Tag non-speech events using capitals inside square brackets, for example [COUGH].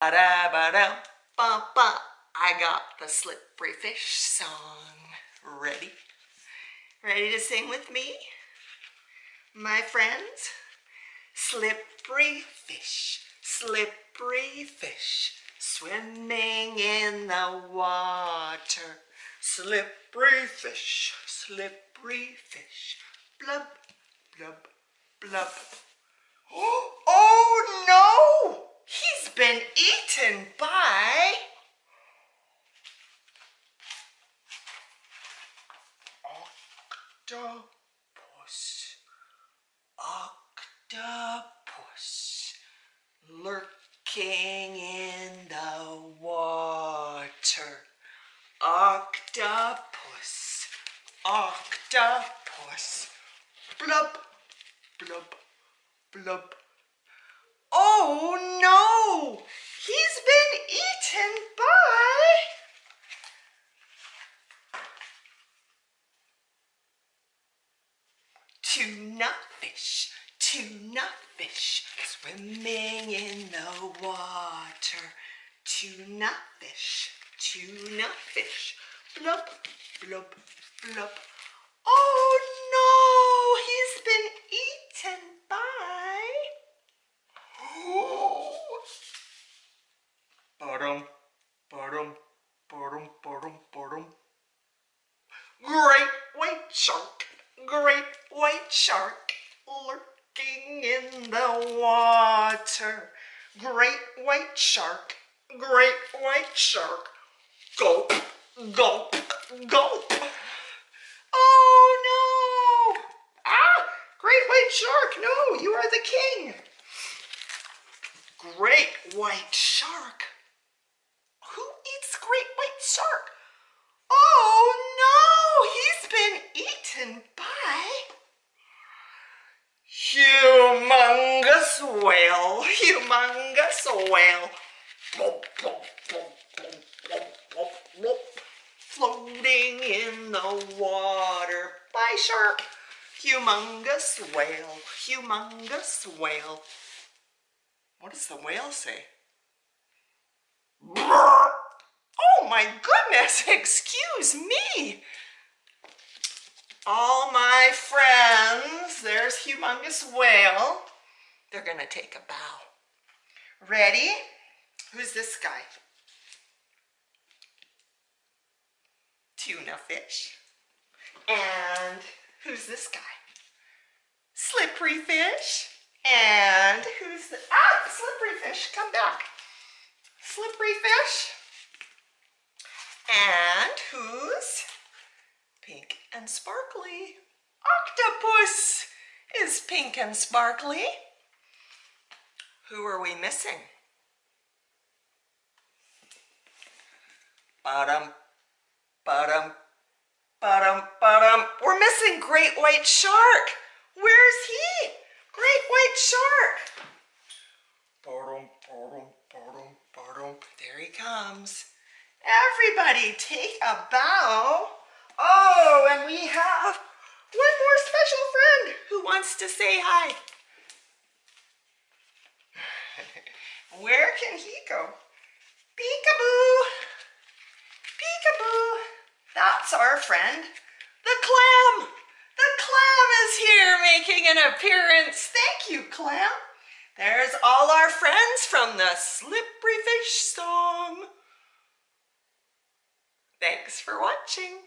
Ba-da-ba-da, ba-ba. I got the slippery fish song. Ready? Ready to sing with me? My friends? Slippery fish, slippery fish, swimming in the water. Slippery fish, slippery fish, blub, blub, blub. Oh, oh no! He's been Octopus. Octopus. Lurking in the water. Octopus. Octopus. Blub, blub, blub. Oh no! He's been eaten by... Tuna fish, tuna fish, swimming in the water. Tuna fish, tuna fish, blub, blub, blub. Oh no, he's been eaten by... Ba-dum, ba-dum, ba-dum, ba-dum, ba-dum. Great white shark, great white shark, lurking in the water. Great white shark, great white shark, gulp, gulp, gulp. Oh no! Ah, great white shark, no, you are the king. Great white shark. Who eats great white shark? Oh no, he's been eaten by humongous whale, humongous whale. Floating in the water by shark. Humongous whale, humongous whale. What does the whale say? Brr! Oh my goodness, [LAUGHS] excuse me. All my friends, there's Humongous Whale. They're gonna take a bow. Ready? Who's this guy? Tuna fish. And who's this guy? Slippery fish. And who's the, ah, slippery fish, come back. Slippery fish. And who's pink and sparkly? Octopus is pink and sparkly. Who are we missing? Bottom, bottom, bottom, bottom. We're missing great white shark. Where's he? Great white shark. Bottom, bottom, bottom, bottom. There he comes. Everybody take a bow. Oh, and we have one more special friend who wants to say hi. [LAUGHS] Where can he go? Peekaboo. Peekaboo. That's our friend, the clam. The clam is here making an appearance. Thank you, clam. There's all our friends from the Slippery Fish song. Thanks for watching.